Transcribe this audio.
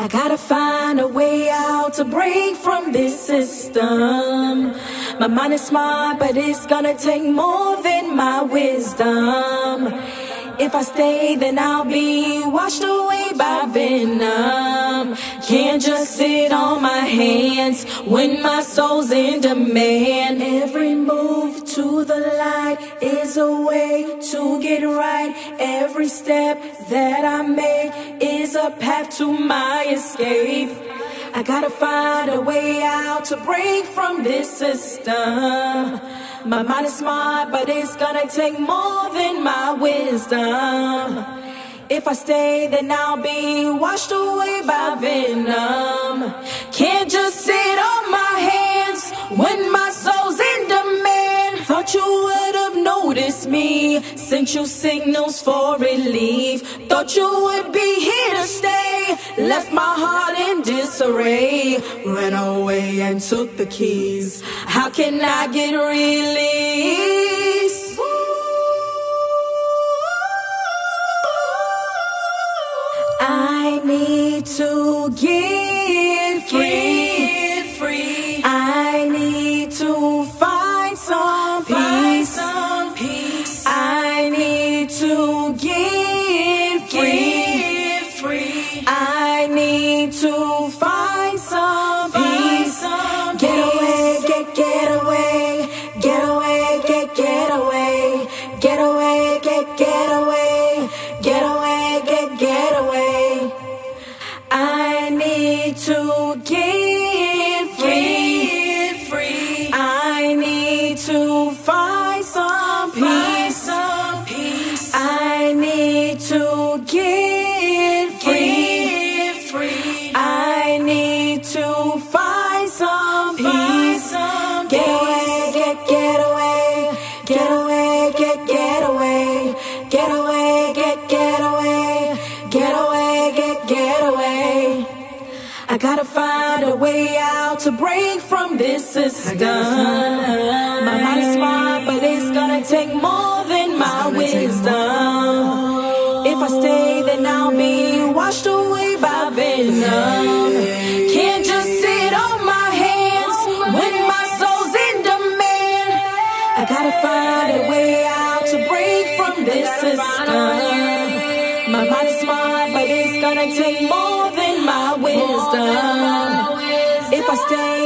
I gotta find a way out to break from this system. My mind is smart, but it's gonna take more than my wisdom. If I stay, then I'll be washed away by venom. Can't just sit on my hands when my soul's in demand. Every move to the light is a way to get right. Every step that I make a path to my escape. I gotta find a way out to break from this system. My mind is smart, but it's gonna take more than my wisdom. If I stay, then I'll be washed away by venom. Can't me, sent you signals for relief. Thought you would be here to stay, left my heart in disarray. Ran away and took the keys. How can I get released? I need to get free. Free. free. I need to find some peace. Get away, get get away, get away, get get away, get away, get get away, get away, get get away. I need to get get away. I gotta find a way out to break from this system. My mind is smart, but it's gonna take more than my wisdom. If I stay, then I'll be washed away by venom. Can't just sit on my hands when my soul's in demand. I gotta find a way out to break from this system. Gonna take more than my wisdom. If I stay,